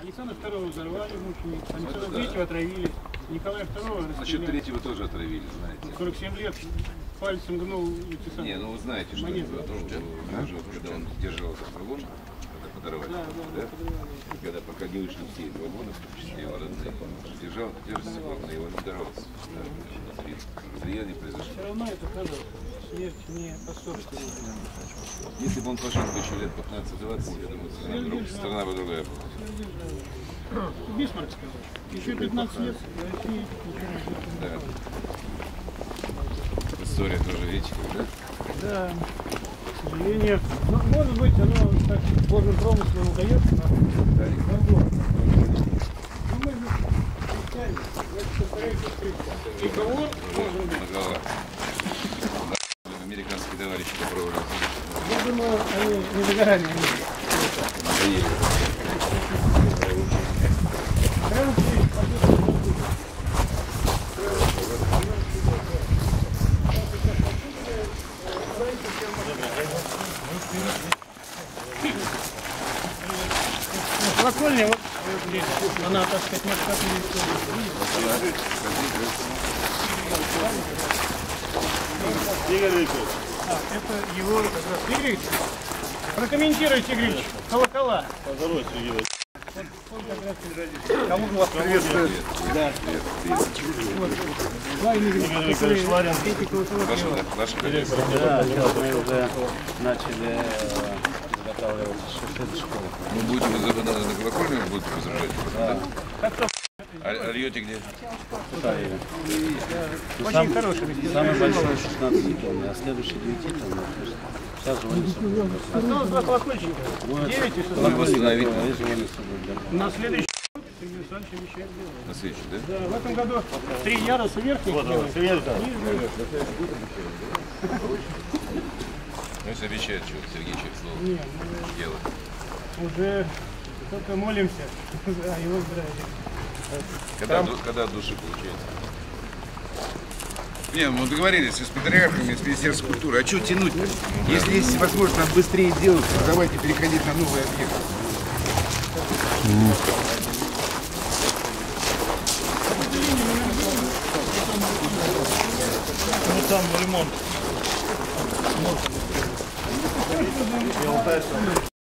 Александра II взорвали мученик, Александра III отравили, Николая II Насчет расстреляли. третьего тоже отравили, знаете. 47 лет пальцем гнул эти самые. Не, ну вы знаете, что Монеты. это, ну, уже, когда он держал этот вагон, когда подорвали, Да, да, да? да. Когда пока не вышли все из вагона, в том числе его родные, он держал, держится главное, его не дорвался. Да, внутри разлияние произошло. Все равно это тоже смерть не по-собственному. Если бы он пошел бы еще лет 15-20, я думаю, страна, друг- страна бы другая была. Бисмарк сказал. Еще 15 лет и Россия ничего не будет. Да. История тоже, как, да? Да, к сожалению. Ну, может быть, оно так Божьим промыслом удается нам. Возможно. Ну, мы же христиане, значит, повторяю, что христиане. На головах. Да, Американские товарищи попробовали. Я думаю, они не загорали. Надоели. Колокольня, вот она, так сказать, может как Игорь Викторович, А, это его как раз. Игорь прокомментируйте, Игорь колокола. поздоровайся, Игорь. Кому вас приветствует? Да. Игорь Викторович Ларин. колокола Ваша, да, сейчас мы уже начали школы. Ну, будете вы за- на, колокольню будете возражать? Да. А, а льете где? очень хороший. Самый большой 16 тонн, а следующий 9 тонн. Сейчас звонится. Осталось два колокольчика. Девять и Как шестнадцать. восстановить. На следующий год Сергей Александрович обещает сделать. на следующий, да? Да, в этом году три яруса верхних Вот, Александрович. нижний. Ну, если обещает, что Сергей человек слово Не, мы делает. уже только молимся за его здравие. Когда, ду- когда от души получается? Не, мы договорились с патриархами, с Министерством культуры. А что тянуть-то? Если есть возможность нам быстрее делать, то давайте переходить на новый объект. Ну там ремонт. И.